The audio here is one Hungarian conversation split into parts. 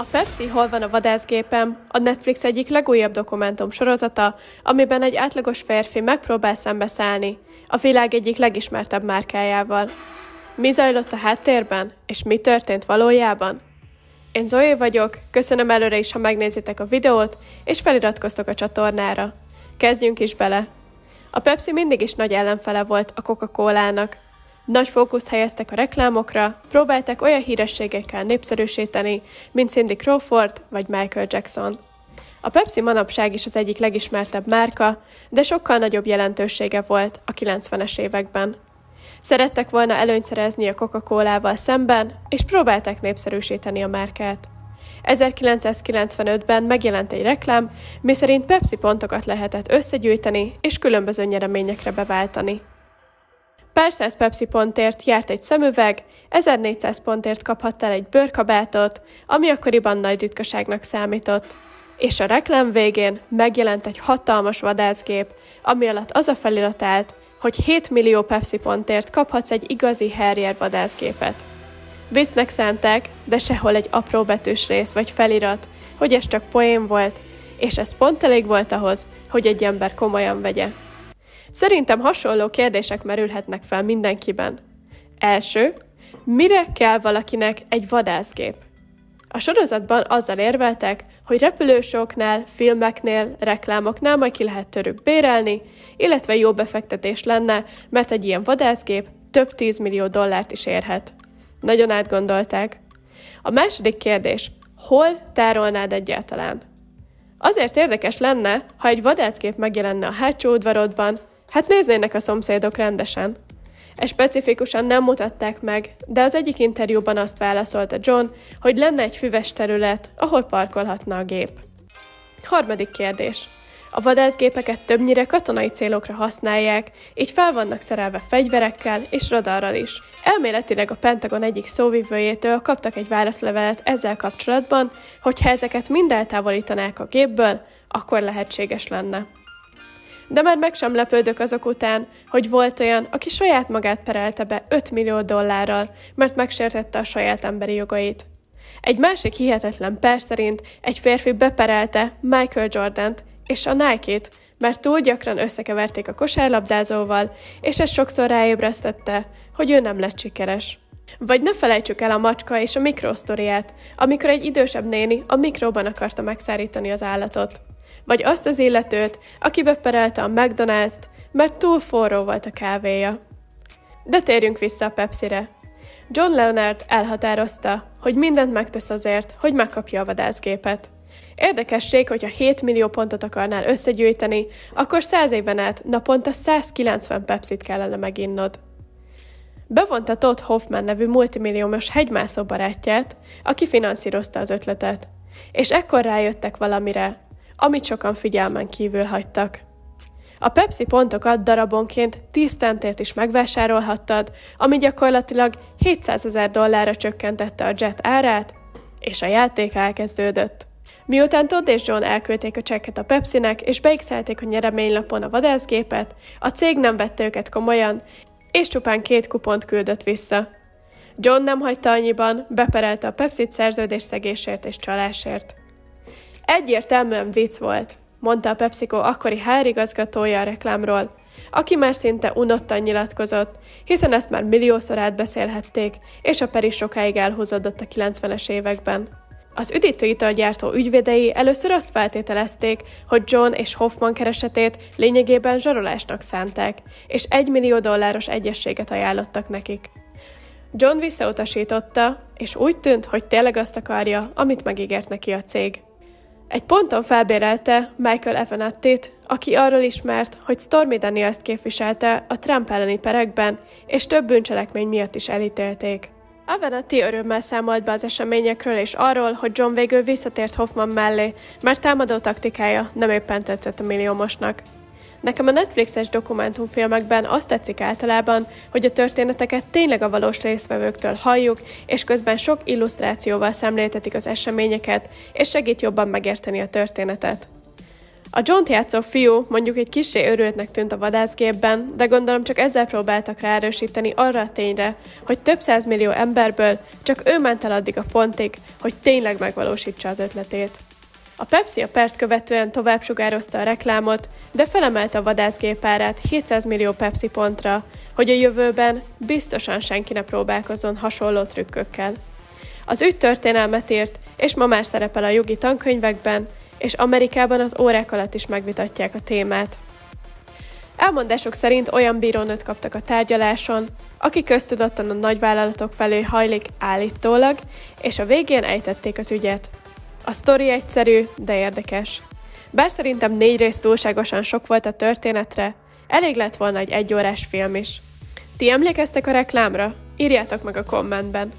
A Pepsi Hol van a vadászgépem? A Netflix egyik legújabb dokumentum sorozata, amiben egy átlagos férfi megpróbál szembeszállni a világ egyik legismertebb márkájával. Mi zajlott a háttérben, és mi történt valójában? Én Zoe vagyok, köszönöm előre is, ha megnézitek a videót, és feliratkoztok a csatornára. Kezdjünk is bele! A Pepsi mindig is nagy ellenfele volt a Coca-Colának, nagy fókuszt helyeztek a reklámokra, próbálták olyan hírességekkel népszerűsíteni, mint Cindy Crawford vagy Michael Jackson. A Pepsi manapság is az egyik legismertebb márka, de sokkal nagyobb jelentősége volt a 90-es években. Szerettek volna előnyt szerezni a Coca-Colával szemben, és próbálták népszerűsíteni a márkát. 1995-ben megjelent egy reklám, miszerint Pepsi pontokat lehetett összegyűjteni és különböző nyereményekre beváltani. Pár száz Pepsi pontért járt egy szemüveg, 1400 pontért kaphattál egy bőrkabátot, ami akkoriban nagy ritkaságnak számított. És a reklám végén megjelent egy hatalmas vadászgép, ami alatt az a felirat állt, hogy 7 millió Pepsi pontért kaphatsz egy igazi Harrier vadászgépet. Viccnek szánták, de sehol egy apró betűs rész vagy felirat, hogy ez csak poém volt, és ez pont elég volt ahhoz, hogy egy ember komolyan vegye. Szerintem hasonló kérdések merülhetnek fel mindenkiben. Első, mire kell valakinek egy vadászgép? A sorozatban azzal érveltek, hogy repülősoknál, filmeknél, reklámoknál majd ki lehet törük bérelni, illetve jó befektetés lenne, mert egy ilyen vadászgép több tízmillió dollárt is érhet. Nagyon átgondolták. A második kérdés, hol tárolnád egyáltalán? Azért érdekes lenne, ha egy vadászgép megjelenne a hátsó udvarodban, Hát néznének a szomszédok rendesen. Ezt specifikusan nem mutatták meg, de az egyik interjúban azt válaszolta John, hogy lenne egy füves terület, ahol parkolhatna a gép. Harmadik kérdés. A vadászgépeket többnyire katonai célokra használják, így fel vannak szerelve fegyverekkel és radarral is. Elméletileg a Pentagon egyik szóvivőjétől kaptak egy válaszlevelet ezzel kapcsolatban, hogy ha ezeket mind eltávolítanák a gépből, akkor lehetséges lenne de már meg sem lepődök azok után, hogy volt olyan, aki saját magát perelte be 5 millió dollárral, mert megsértette a saját emberi jogait. Egy másik hihetetlen per szerint egy férfi beperelte Michael Jordant és a Nike-t, mert túl gyakran összekeverték a kosárlabdázóval, és ez sokszor ráébresztette, hogy ő nem lett sikeres. Vagy ne felejtsük el a macska és a mikrosztoriát, amikor egy idősebb néni a mikróban akarta megszárítani az állatot vagy azt az illetőt, aki beperelte a McDonald's-t, mert túl forró volt a kávéja. De térjünk vissza a Pepsi-re. John Leonard elhatározta, hogy mindent megtesz azért, hogy megkapja a vadászgépet. Érdekesség, hogyha 7 millió pontot akarnál összegyűjteni, akkor 100 éven át naponta 190 Pepsit kellene meginnod. Bevonta Todd Hoffman nevű multimilliómos hegymászó barátját, aki finanszírozta az ötletet. És ekkor rájöttek valamire, amit sokan figyelmen kívül hagytak. A Pepsi pontokat darabonként 10 centért is megvásárolhattad, ami gyakorlatilag 700 ezer dollárra csökkentette a jet árát, és a játék elkezdődött. Miután Todd és John elküldték a csekket a Pepsinek, és beixelték a nyereménylapon a vadászgépet, a cég nem vette őket komolyan, és csupán két kupont küldött vissza. John nem hagyta annyiban, beperelte a Pepsi-t szerződésszegésért és csalásért. Egyértelműen vicc volt, mondta a PepsiCo akkori HR igazgatója a reklámról, aki már szinte unottan nyilatkozott, hiszen ezt már milliószor átbeszélhették, és a per is sokáig elhúzódott a 90-es években. Az üdítőitalgyártó ügyvédei először azt feltételezték, hogy John és Hoffman keresetét lényegében zsarolásnak szánták, és egy millió dolláros egyességet ajánlottak nekik. John visszautasította, és úgy tűnt, hogy tényleg azt akarja, amit megígért neki a cég. Egy ponton felbérelte Michael Evanettit, aki arról ismert, hogy Stormy Daniels képviselte a Trump elleni perekben, és több bűncselekmény miatt is elítélték. Avenetti örömmel számolt be az eseményekről és arról, hogy John végül visszatért Hoffman mellé, mert támadó taktikája nem éppen tetszett a milliómosnak. Nekem a Netflixes dokumentumfilmekben azt tetszik általában, hogy a történeteket tényleg a valós résztvevőktől halljuk, és közben sok illusztrációval szemléltetik az eseményeket, és segít jobban megérteni a történetet. A john játszó fiú mondjuk egy kisé örültnek tűnt a vadászgépben, de gondolom csak ezzel próbáltak ráerősíteni arra a tényre, hogy több millió emberből csak ő ment el addig a pontig, hogy tényleg megvalósítsa az ötletét. A Pepsi a pert követően tovább sugározta a reklámot, de felemelte a vadászgép árát 700 millió Pepsi pontra, hogy a jövőben biztosan senki ne próbálkozzon hasonló trükkökkel. Az ügy történelmet írt, és ma már szerepel a jogi tankönyvekben, és Amerikában az órák alatt is megvitatják a témát. Elmondások szerint olyan bírónőt kaptak a tárgyaláson, aki köztudottan a nagyvállalatok felé hajlik állítólag, és a végén ejtették az ügyet. A sztori egyszerű, de érdekes. Bár szerintem négy rész túlságosan sok volt a történetre, elég lett volna egy egyórás film is. Ti emlékeztek a reklámra? Írjátok meg a kommentben.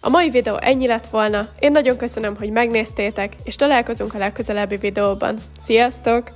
A mai videó ennyi lett volna, én nagyon köszönöm, hogy megnéztétek, és találkozunk a legközelebbi videóban. Sziasztok!